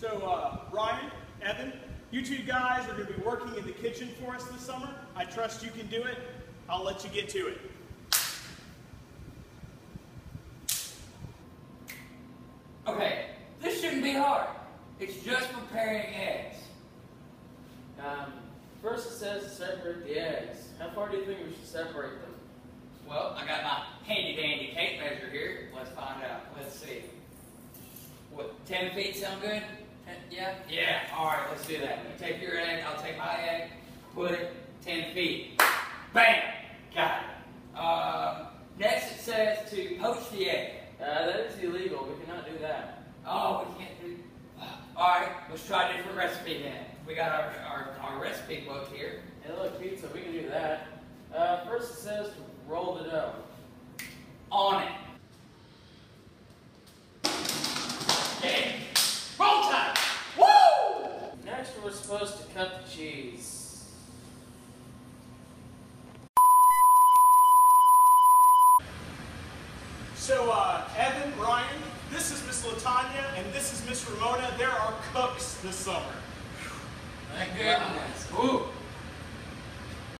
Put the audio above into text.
So, uh, Ryan, Evan, you two guys are going to be working in the kitchen for us this summer. I trust you can do it. I'll let you get to it. Okay, this shouldn't be hard. It's just preparing eggs. Um, first it says to separate the eggs. How far do you think we should separate them? Well, I got my handy dandy tape measure here. Let's find out. Let's see. What, 10 feet sound good? 10, yeah? Yeah, alright, let's do that. You take your egg, I'll take my egg, put it 10 feet. Bam! Got it. Um, next it says to poach the egg. Uh, that is illegal. We cannot do that. Oh, we can't do. Alright, let's try a different recipe then. We got our, our, our recipe book here. Hey, look, pizza. We can do that. Uh, first it says to roll the dough. On it. Okay. Roll time! Woo! Next, we're supposed to cut cheese. So, uh, Evan, Ryan, this is Miss Latanya, and this is Miss Ramona. They're our cooks this summer. Thank goodness. Ooh,